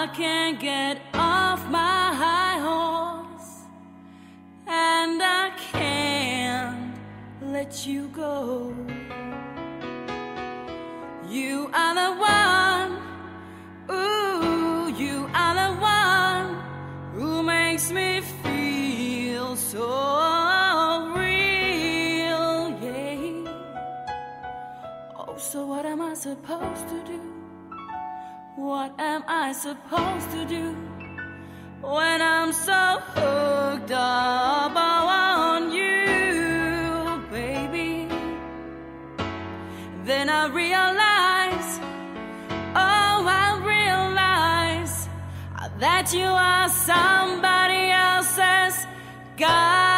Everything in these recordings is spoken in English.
I can't get off my high horse, and I can't let you go. You are the one, ooh, you are the one who makes me feel so real, yeah. Oh, so what am I supposed to do? What am I supposed to do when I'm so hooked up on you, baby? Then I realize, oh, I realize that you are somebody else's God.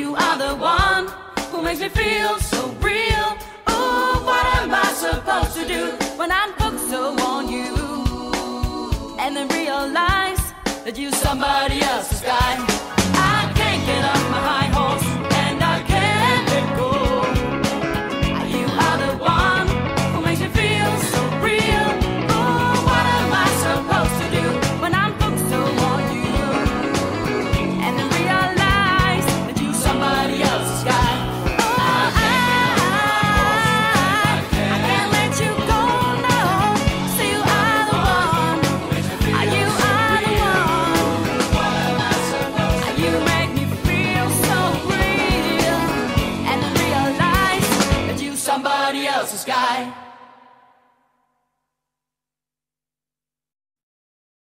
you are the one who makes me feel so real. Ooh, what am I supposed to do when I'm hooked so on you? And then realize that you're somebody else's guy. else's guy.